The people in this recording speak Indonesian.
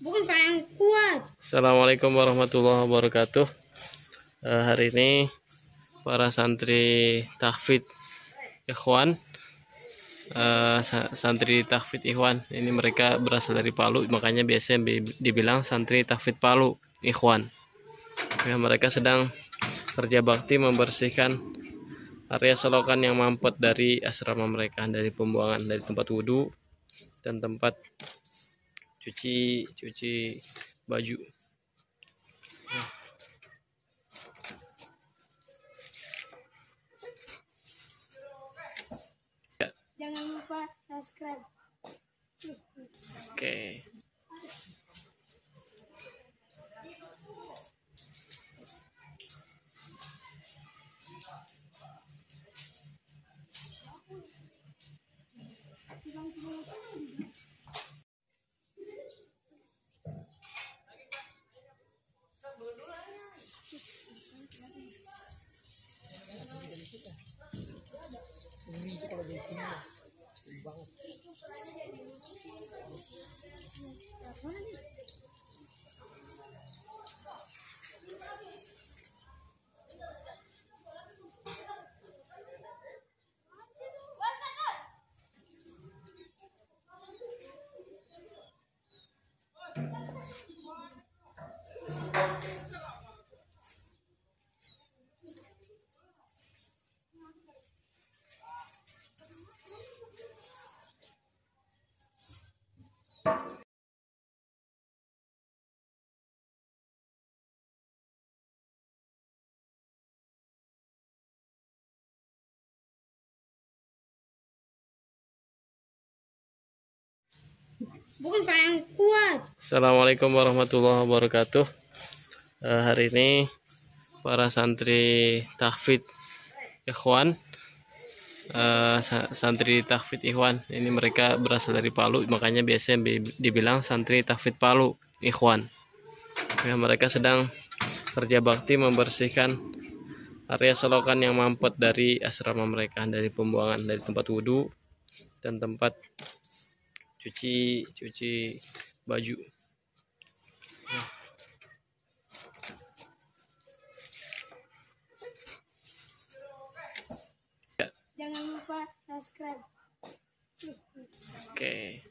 Bukan Pak yang kuat. Assalamualaikum warahmatullahi wabarakatuh. Eh, hari ini para santri tahfidz ikhwan, sa- santri tahfidz ikhwan, ini mereka berasal dari Palu, makanya biasanya bi- dibilang santri tahfidz Palu ikhwan. Ya, mereka sedang kerja bakti membersihkan area selokan yang mampet dari asrama mereka, dari pembuangan dari tempat wudhu dan tempat cuci cuci baju. Jangan lupa subscribe. Oke. Hindi ko pala dito. Ibang. Bukan Pak yang kuat. Assalamualaikum warahmatullahi wabarakatuh. Eh, hari ini para santri tahfidz ikhwan, sa- santri tahfidz ikhwan, ini mereka berasal dari Palu, makanya biasanya bi- dibilang santri tahfidz Palu ikhwan. Ya, mereka sedang kerja bakti membersihkan area selokan yang mampet dari asrama mereka, dari pembuangan dari tempat wudhu dan tempat cuci cuci baju. Jangan lupa subscribe. Oke.